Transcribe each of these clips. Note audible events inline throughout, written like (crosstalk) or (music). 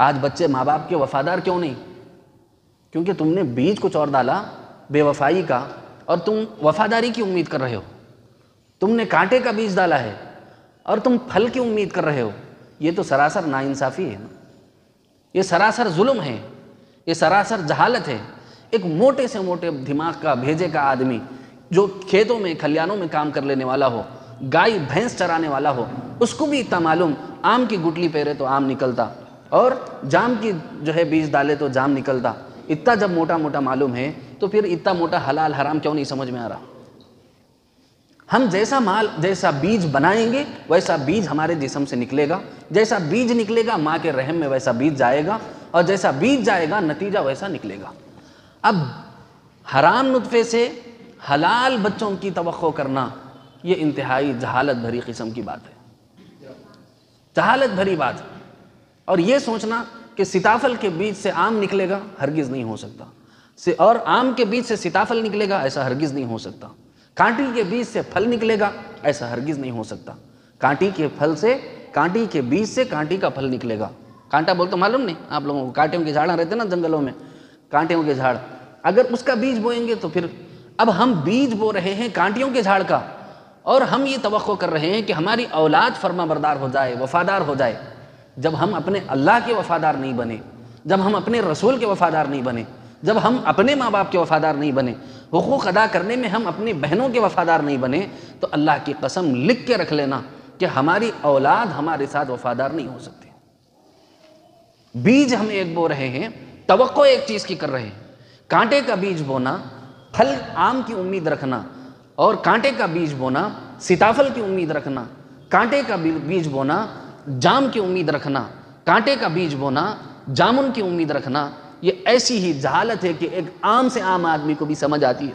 आज बच्चे माँ बाप के वफादार क्यों नहीं? क्योंकि तुमने बीज कुछ और डाला, बेवफाई का, और तुम वफादारी की उम्मीद कर रहे हो। तुमने कांटे का बीज डाला है, और तुम फल की उम्मीद कर रहे हो। ये तो सरासर नाइंसाफ़ी है ना? ये सरासर जुल्म है, ये सरासर जहालत है। एक मोटे से मोटे दिमाग का, भेजे का आदमी, जो खेतों में, खलियानों में काम कर लेने वाला हो, गाय, भैंस चराने वाला हो, उसको भी इतना मालूम, आम की गुटली पेरे तो आम निकलता। और जाम की जो है बीज डाले तो जाम निकलता। इतना जब मोटा मोटा मालूम है तो फिर इतना मोटा हलाल हराम क्यों नहीं समझ में आ रहा? हम जैसा माल, जैसा बीज बनाएँगे, वैसा बीज हमारे जिसम से निकलेगा। जैसा बीज निकलेगा, माँ के रहम में वैसा बीज जाएगा, और जैसा बीज जाएगा, नतीजा वैसा निकलेगा। अब हराम नुतफ़े से हलाल बच्चों की तो करना, ये इंतहाई जहालत भरी किस्म की बात है। जहालत भरी बात। और ये सोचना कि सीताफल के बीज से आम निकलेगा, हरगिज़ नहीं हो सकता। से और आम के बीज से सीताफल निकलेगा, ऐसा हरगिज़ नहीं हो सकता। कांटी के बीज से फल निकलेगा, ऐसा हरगिज़ नहीं हो सकता। कांटी के फल से, कांटी के बीज से कांटी का फल निकलेगा। कांटा बोल तो मालूम नहीं? आप लोगों को कांटियों के झाड़ा रहते ना जंगलों में? कांटियों के झाड़। अगर उसका बीज बोएँगे तो फिर, अब हम बीज बो रहे हैं कांटियों के झाड़ का। और हम ये तो कर रहे हैं कि हमारी औलाद फर्मा बरदार हो जाए, वफादार हो जाए। जब हम अपने अल्लाह के वफादार नहीं बने, जब हम अपने रसूल के वफादार नहीं बने, जब हम अपने माँ बाप के वफादार नहीं बने हकूक़ अदा करने में हम अपनी बहनों के वफादार नहीं बने तो अल्लाह की कसम लिख के रख लेना कि हमारी औलाद हमारे साथ वफादार नहीं हो सकती। बीज हम एक बो रहे हैं तो एक चीज़ की कर रहे हैं। कांटे का बीज बोना, फल, आम की उम्मीद रखना और कांटे का बीज बोना, सीताफल की उम्मीद रखना। कांटे का बीज बोना जाम की उम्मीद रखना, कांटे का बीज बोना, जामुन की उम्मीद रखना, ये ऐसी ही जहालत है कि एक आम से आम आदमी को भी समझ आती है।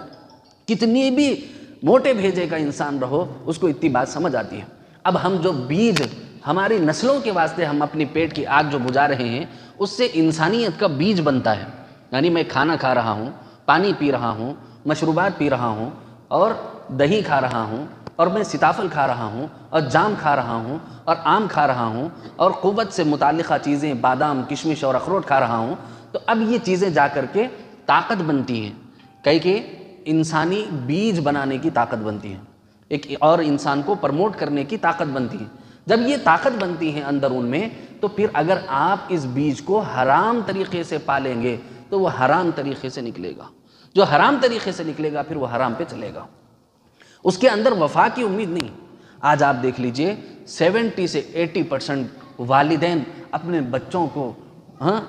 कितनी भी मोटे भेजे का इंसान रहो, उसको इतनी बात समझ आती है। अब हम जो बीज हमारी नस्लों के वास्ते हम अपनी पेट की आग जो बुझा रहे हैं, उससे इंसानियत का बीज बनता है। यानी मैं खाना खा रहा हूँ, पानी पी रहा हूँ, मशरूबात पी रहा हूँ और दही खा रहा हूँ, और मैं सीताफल खा रहा हूँ, और जाम खा रहा हूँ, और आम खा रहा हूँ, और क़ुत से मुतल चीज़ें बादाम, किशमिश और अखरोट खा रहा हूँ तो अब ये चीज़ें जा कर के ताकत बनती हैं। कई के इंसानी बीज बनाने की ताकत बनती है। एक और इंसान को प्रमोट करने की ताकत बनती है। जब ये ताकत बनती है अंदर उनमें तो फिर अगर आप इस बीज को हराम तरीके से पालेंगे तो वह हराम तरीके से निकलेगा। जो हराम तरीके से निकलेगा, फिर वह हराम पे चलेगा। उसके अंदर वफा की उम्मीद नहीं। आज आप देख लीजिए, सेवेंटी से एटी परसेंट वालदेन अपने बच्चों को हाँ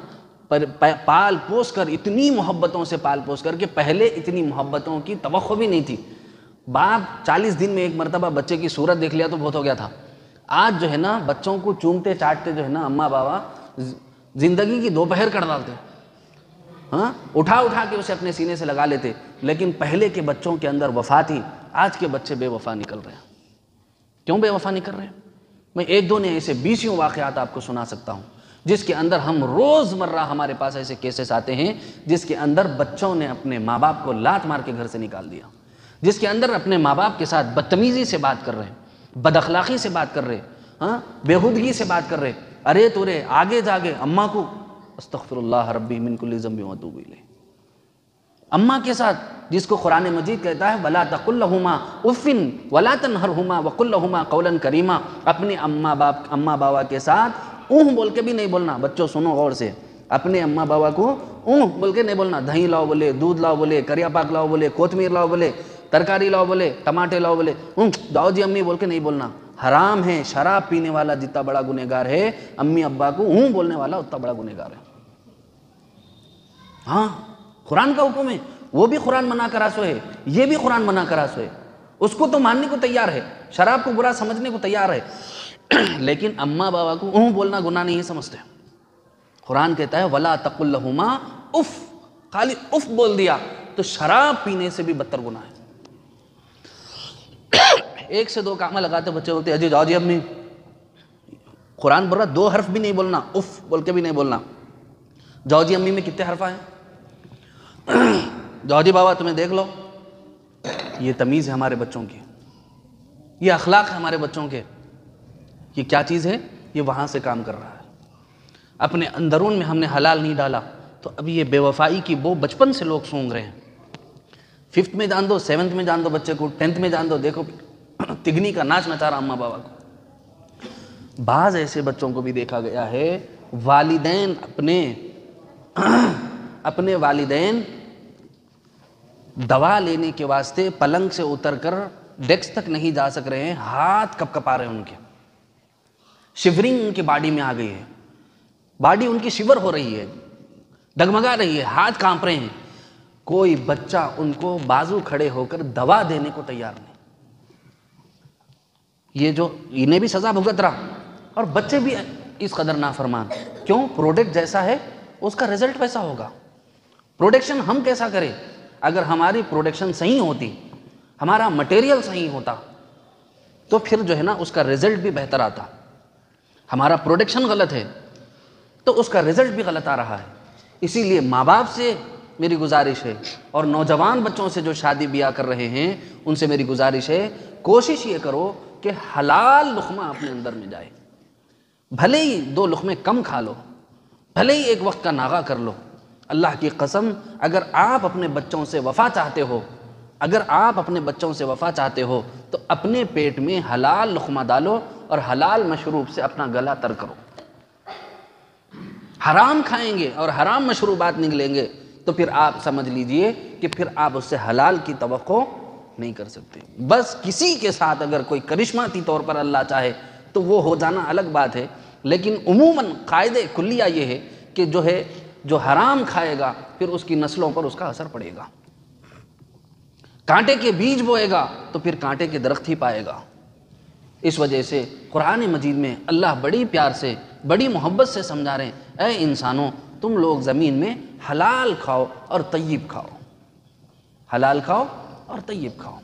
पर पाल पोस कर, इतनी मोहब्बतों से पाल पोस कर कि पहले इतनी मोहब्बतों की तो भी नहीं थी। बाप, चालीस दिन में एक मरतबा बच्चे की सूरत देख लिया तो बहुत हो गया था। आज जो है ना, बच्चों को चूमते चाटते जो है ना अम्मा बाबा ज़िंदगी की दोपहर कर डालते। हाँ उठा उठा के उसे अपने सीने से लगा लेते। लेकिन पहले के बच्चों के अंदर वफा थी। आज के बच्चे बेवफा निकल रहे हैं। क्यों बेवफा निकल रहे हैं? मैं एक दो ने ऐसे बीसियों वाक़ात आपको सुना सकता हूँ, जिसके अंदर हम रोज़मर्रा हमारे पास ऐसे केसेस आते हैं, जिसके अंदर बच्चों ने अपने माँ बाप को लात मार के घर से निकाल दिया। जिसके अंदर अपने माँ बाप के साथ बदतमीज़ी से बात कर रहे हैं, बदअखलाक़ी से बात कर रहे हाँ बेहूदगी से बात कर रहे अरे तुरे आगे जागे अम्मा को अस्तफ़िर रबी मिनकुल ज़म्बी अम्मा के साथ, जिसको कुरान मजीद कहता है, वला तकुल्लहुमा उफ़िन वला तनहरहुमा वकुल्लहुमा कौलन करीमा। अपने अम्मा बाप, अम्मा बाबा के साथ ऊह बोल के भी नहीं बोलना। बच्चों, सुनो गौर से। अपने अम्मा बाबा को ऊँह बोल के नहीं बोलना। दही लाओ बोले, दूध लाओ बोले, करिया पाक लाओ बोले कोतमीर लाओ बोले, तरकारी लाओ बोले, टमाटे लाओ बोले दाओ जी अम्मी बोल के नहीं बोलना। हराम है, शराब पीने वाला जितना बड़ा गुनेगार है, अम्मी अब्बा को ऊँ बोलने वाला उतना बड़ा गुनेगार है। हाँ। कुरान का हुक्म है, वो भी कुरान मना करा सो है, ये भी कुरान मना करा सो है। उसको तो मानने को तैयार है, शराब को बुरा समझने को तैयार है। (clears throat) लेकिन अम्मा बाबा को ऊँ बोलना गुना नहीं समझते कुरान कहता है, वला तकुल्लहुमा उफ खाली उफ बोल दिया तो शराब पीने से भी बदतर गुना है। (clears throat) एक से दो कामा लगाते बच्चे बोलते अजी जाओ जी अम्मी कुरान बोल रहा, दो हर्फ भी नहीं बोलना, उफ बोल के भी नहीं बोलना। जाओ जी अम्मी में कितने हर्फ आए? (clears throat) जाओ जी बाबा, तुम्हें देख लो। ये तमीज़ है हमारे बच्चों की। ये अखलाक है हमारे बच्चों के। ये क्या चीज़ है? ये वहाँ से काम कर रहा है। अपने अंदरून में हमने हलाल नहीं डाला। तो अभी ये बेवफाई की वो बचपन से लोग सूंघ रहे हैं। फिफ्थ में जान दो सेवन्थ में जान दो बच्चे को टेंथ में जान दो। देखो, (clears throat) तिगनी का नाच नचा रहा अम्मा बाबा को। बाज ऐसे बच्चों को भी देखा गया है। वालिदैन अपने (clears throat) अपने वालिदैन दवा लेने के वास्ते पलंग से उतरकर डेस्क तक नहीं जा सक रहे हैं। हाथ कप कपा रहे हैं उनके। शिवरिंग उनकी बॉडी में आ गई है। बॉडी उनकी शिवर हो रही है। डगमगा रही है। हाथ काँप रहे हैं। कोई बच्चा उनको बाजू खड़े होकर दवा देने को तैयार नहीं। ये जो, इन्हें भी सजा भुगत रहा। और बच्चे भी इस कदर नाफरमान। क्यों? प्रोडक्ट जैसा है, उसका रिज़ल्ट वैसा होगा। प्रोडक्शन हम कैसा करें? अगर हमारी प्रोडक्शन सही होती, हमारा मटेरियल सही होता तो फिर जो है ना, उसका रिज़ल्ट भी बेहतर आता। हमारा प्रोडक्शन गलत है तो उसका रिज़ल्ट भी गलत आ रहा है। इसीलिए माँ बाप से मेरी गुजारिश है, और नौजवान बच्चों से जो शादी ब्याह कर रहे हैं, उनसे मेरी गुजारिश है, कोशिश ये करो कि हलाल लुकमा अपने अंदर में जाए। भले ही दो लुकमे कम खा लो, भले ही एक वक्त का नागा कर लो अल्लाह की कसम, अगर आप अपने बच्चों से वफा चाहते हो, अगर आप अपने बच्चों से वफा चाहते हो तो अपने पेट में हलाल लुकमा डालो और हलाल मशरूब से अपना गला तर करो। हराम खाएँगे और हराम मशरूबात निकलेंगे तो फिर आप समझ लीजिए कि फिर आप उससे हलाल की तो नहीं कर सकते। बस किसी के साथ अगर कोई करिश्माती तौर पर अल्लाह चाहे तो वो हो जाना अलग बात है। लेकिन उमूमन कायदे कुल्लिया ये है कि जो है जो हराम खाएगा फिर उसकी नस्लों पर उसका असर पड़ेगा। कांटे के बीज बोएगा तो फिर कांटे के दरख्त ही पाएगा। इस वजह से कुरान मजीद में अल्लाह बड़ी प्यार से बड़ी मोहब्बत से समझा रहे हैं ए इंसानों तुम लोग ज़मीन में हलाल खाओ और तय्यब खाओ। हलाल खाओ और तय्यब खाओ।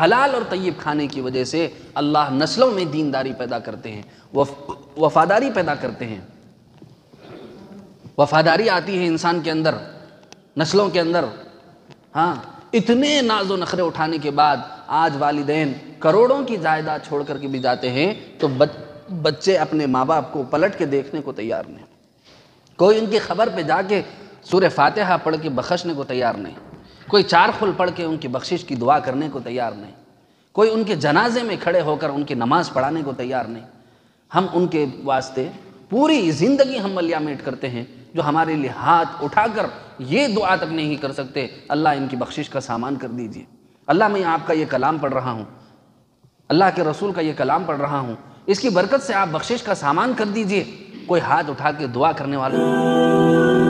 हलाल और तय्यब खाने की वजह से अल्लाह नस्लों में दीनदारी पैदा करते हैं वफ, वफादारी पैदा करते हैं। वफादारी आती है इंसान के अंदर नस्लों के अंदर। हाँ इतने नाजो नखरे उठाने के बाद आज वालिदैन करोड़ों की जायदाद छोड़ करके भी जाते हैं तो बच, बच्चे अपने माँ बाप को पलट के देखने को तैयार नहीं। कोई उनकी खबर पे जाके सूर्य फातिहा पढ़ के बख्शने को तैयार नहीं। कोई चार खुल पढ़ के उनकी बख्शिश की दुआ करने को तैयार नहीं। कोई उनके जनाजे में खड़े होकर उनकी नमाज़ पढ़ाने को तैयार नहीं। हम उनके वास्ते पूरी ज़िंदगी हम मलियामेट करते हैं। जो हमारे लिए हाथ उठाकर ये दुआ तक नहीं कर सकते, अल्लाह इनकी बख्शिश का सामान कर दीजिए। अल्लाह मैं आपका ये कलाम पढ़ रहा हूँ। अल्लाह के रसूल का ये कलाम पढ़ रहा हूँ। इसकी बरकत से आप बख्शिश का सामान कर दीजिए। कोई हाथ उठा के दुआ करने वाला